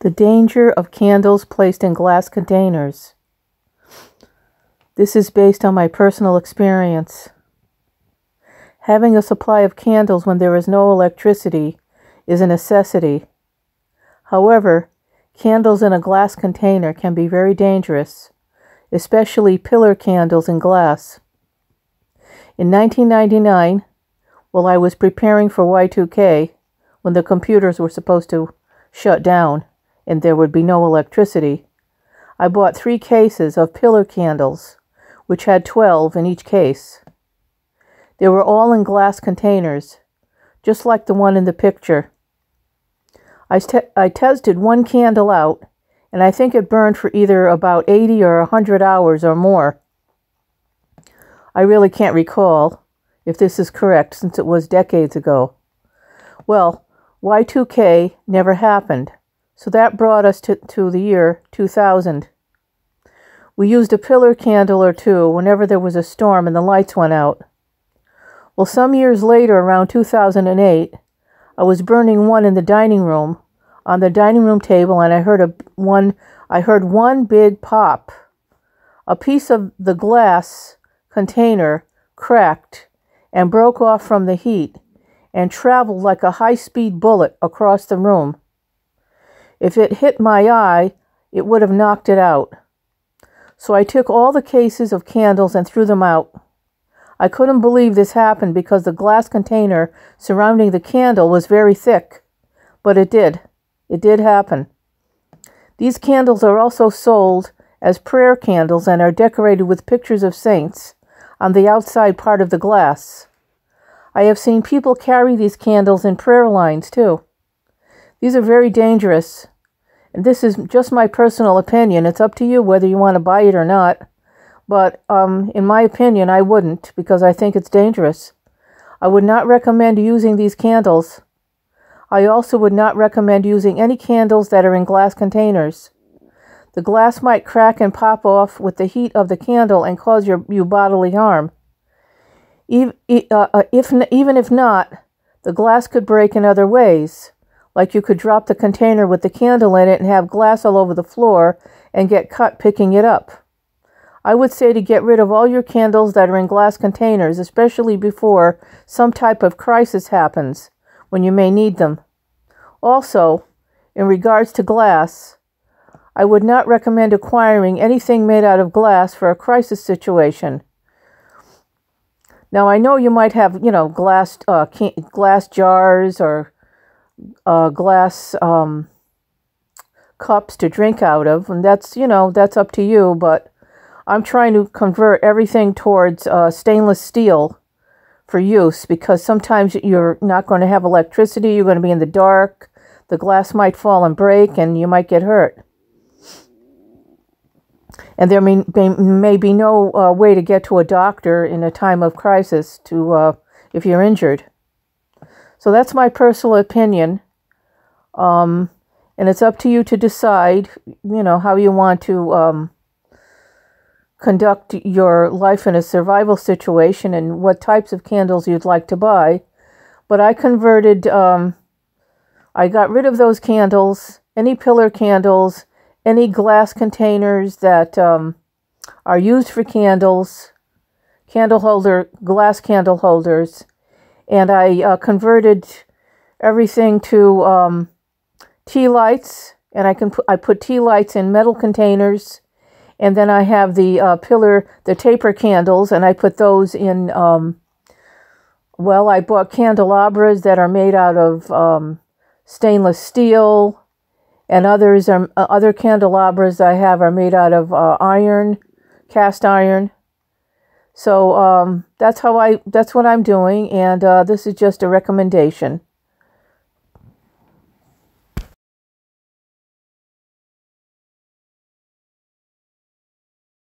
The danger of candles placed in glass containers. This is based on my personal experience. Having a supply of candles when there is no electricity is a necessity. However, candles in a glass container can be very dangerous, especially pillar candles in glass. In 1999, while I was preparing for Y2K, when the computers were supposed to shut down, and there would be no electricity, I bought three cases of pillar candles, which had 12 in each case. They were all in glass containers, just like the one in the picture. I, te- I tested one candle out, and I think it burned for either about 80 or a 100 hours or more. I really can't recall if this is correct since it was decades ago. Well, Y2K never happened. So that brought us to, to the year 2000. We used a pillar candle or two whenever there was a storm and the lights went out. Well, some years later, around 2008, I was burning one in the dining room, on the dining room table, and I heard a one. I heard one big pop. A piece of the glass container cracked and broke off from the heat and traveled like a high-speed bullet across the room. If it hit my eye, it would have knocked it out. So I took all the cases of candles and threw them out. I couldn't believe this happened because the glass container surrounding the candle was very thick. But it did. It did happen. These candles are also sold as prayer candles and are decorated with pictures of saints on the outside part of the glass. I have seen people carry these candles in prayer lines too. These are very dangerous. And this is just my personal opinion. It's up to you whether you want to buy it or not. But um, in my opinion, I wouldn't because I think it's dangerous. I would not recommend using these candles. I also would not recommend using any candles that are in glass containers. The glass might crack and pop off with the heat of the candle and cause your, you bodily harm. Uh, uh, if, even if not, the glass could break in other ways like you could drop the container with the candle in it and have glass all over the floor and get cut picking it up. I would say to get rid of all your candles that are in glass containers, especially before some type of crisis happens when you may need them. Also, in regards to glass, I would not recommend acquiring anything made out of glass for a crisis situation. Now, I know you might have, you know, glass uh, glass jars or uh, glass um, cups to drink out of, and that's you know that's up to you. But I'm trying to convert everything towards uh, stainless steel for use because sometimes you're not going to have electricity. You're going to be in the dark. The glass might fall and break, and you might get hurt. And there may, may be no uh, way to get to a doctor in a time of crisis to uh, if you're injured. So that's my personal opinion. Um, and it's up to you to decide, you know, how you want to um, conduct your life in a survival situation and what types of candles you'd like to buy. But I converted, um, I got rid of those candles, any pillar candles, any glass containers that um, are used for candles, candle holder, glass candle holders, and I uh, converted everything to um, tea lights, and I can put, I put tea lights in metal containers, and then I have the uh, pillar, the taper candles, and I put those in. Um, well, I bought candelabras that are made out of um, stainless steel, and others are uh, other candelabras I have are made out of uh, iron, cast iron. So um, that's how I that's what I'm doing, and uh, this is just a recommendation.